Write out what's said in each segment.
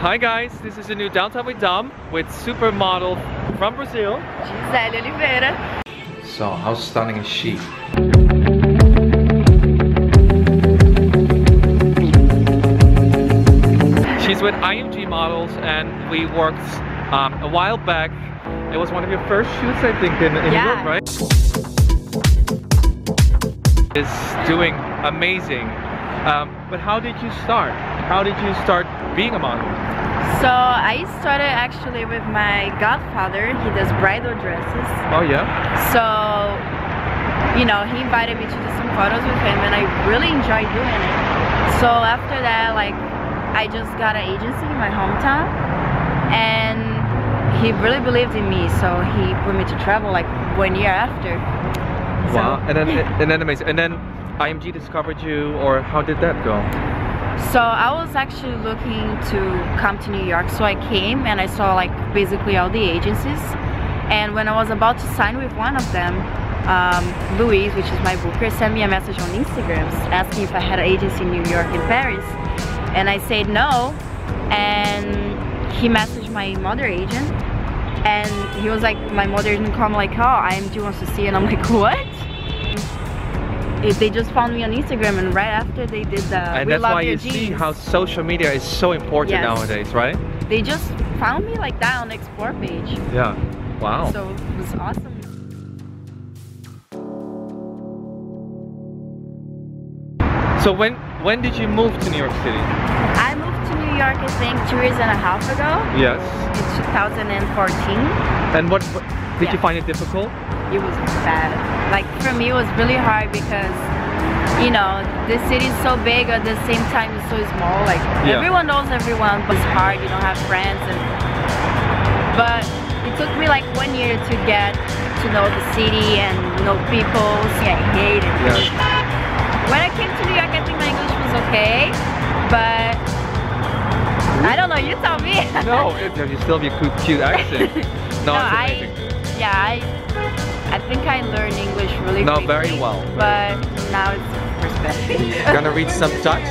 Hi guys, this is the new Downtime with Dom with supermodel from Brazil. Giizele Oliveira. So, how stunning is she? She's with IMG Models and we worked um, a while back. It was one of your first shoots, I think, in, in Yeah. New York, right? Is doing amazing. Um, but how did you start? How did you start being a model? So I started actually with my godfather. He does bridal dresses. Oh yeah? So, you know, he invited me to do some photos with him and I really enjoyed doing it. So after that, like, I just got an agency in my hometown and he really believed in me. So he put me to travel like one year after. So- Wow. And then and then amazing. And then IMG discovered you or how did that go? So I was actually looking to come to New York, so I came and I saw like basically all the agencies. And when I was about to sign with one of them, um, Louise, which is my booker, sent me a message on Instagram asking if I had an agency in New York and Paris. And I said no. And he messaged my mother agent. And he was like, my mother didn't come like, oh, IMG wants to see. And I'm like, what? They just found me on Instagram and right after they did the and We that's Love why you see how social media is so important Yes. nowadays, right? They just found me like that on the explore page. Yeah. Wow. So it was awesome. So when when did you move to New York City? I moved to New York, I think, two years and a half ago Yes. in 2014. And what, what did you find it difficult? It was bad. Like for me, it was really hard because, you know, the city is so big at the same time it's so small. Like Yeah. everyone knows everyone, but it's hard. You don't have friends, and but it took me like one year to get to know the city and know people. See, I hate it. Yeah. When I came to New York, I think my English was okay, but I don't know. You tell me. No, it, you still have your cute, cute accent. No, No, I, yeah, I, I think I learned English really No, quickly. very well, very But now it's perspective. Gonna read some Dutch?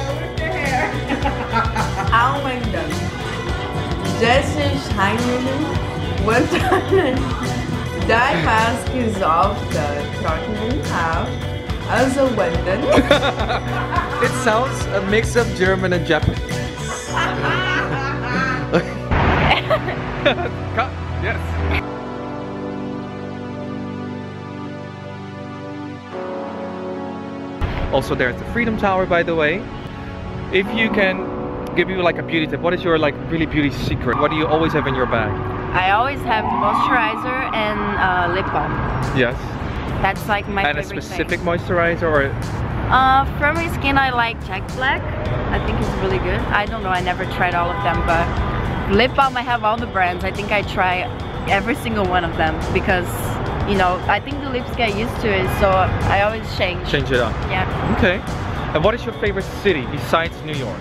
Aanwenden. Deze schijnen worden die mask is off the trockenen half as a wenden. it sounds a mix of German and Japanese. Cut. yes. Also, there's the Freedom Tower, by the way. If you can give you like a beauty tip, what is your like really beauty secret? What do you always have in your bag? I always have moisturizer and uh, lip balm. Yes. That's like my and a specific thing. moisturizer or Uh, for my skin, I like Jack Black. I think it's really good. I don't know. I never tried all of them, but lip balm, I have all the brands. I think I try every single one of them because, you know, I think the lips get used to it, so I always change. change it up. Yeah. Okay. And what is your favorite city besides New York?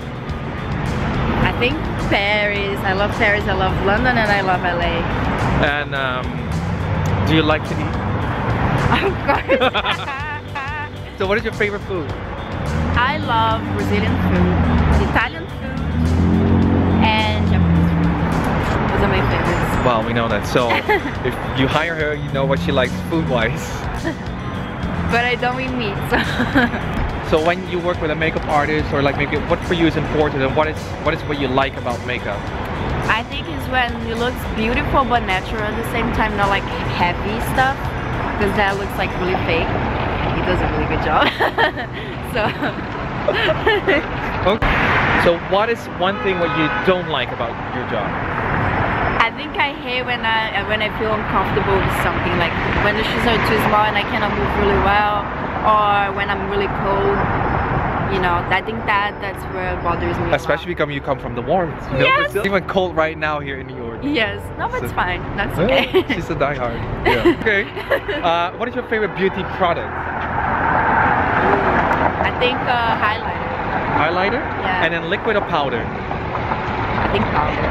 I think Paris. I love Paris. I love London, and I love LA. And um, do you like to eat? Of course. So what is your favorite food? I love Brazilian food, Italian food, Those are my favorites. Well, we know that. So if you hire her, you know what she likes food-wise. But I don't eat meat, so. So when you work with a makeup artist or like maybe what for you is important and what is what is what you like about makeup? I think it's when it looks beautiful but natural at the same time, not like heavy stuff, because that looks like really fake. He does a really good job. so, Okay. So what is one thing what you don't like about your job? I think I hate when I when I feel uncomfortable with something, like when the shoes are too small and I cannot move really well, or when I'm really cold. You know, I think that that's where it bothers me. Especially because you come from the warm. You know, Yes. It's even cold right now here in New York. Yes, no, but it's fine. That's okay. She's a diehard. Yeah. okay. Uh, what is your favorite beauty product? I think uh, highlighter. Highlighter? Yeah. And then liquid or powder? I think powder.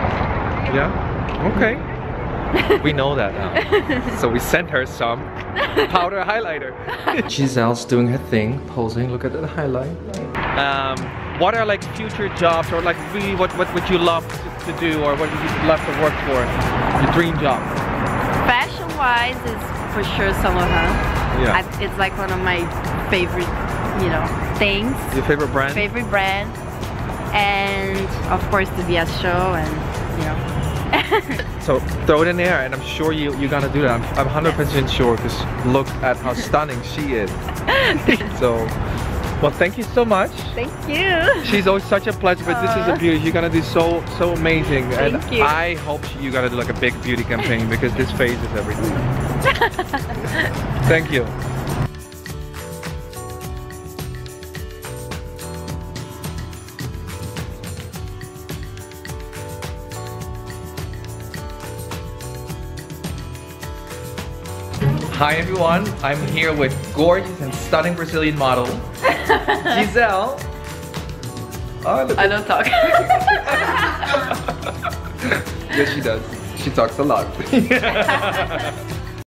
Yeah. Okay. we know that now. so we sent her some powder highlighter. Giizele's doing her thing, posing. Look at that highlight. Um, what are like future jobs or like really what what would you love to do or what would you love to work for? Your dream job? Fashion wise is for sure Saint Laurent. Yeah. I, it's like one of my favorite, you know, things. Your favorite brand? Favorite brand. And of course the VS show and you know. So throw it in there and I'm sure you, you're gonna do that. I'm, I'm 100% sure because look at how stunning she is. so, well thank you so much. Thank you. She's always such a pleasure, but this is a beauty. You're gonna do so so amazing, and you. I hope you're gonna do like a big beauty campaign because this face is everything. Thank you. Hi everyone, I'm here with gorgeous and stunning Brazilian model, Giizele. Oh, I don't talk. yes, she does. She talks a lot.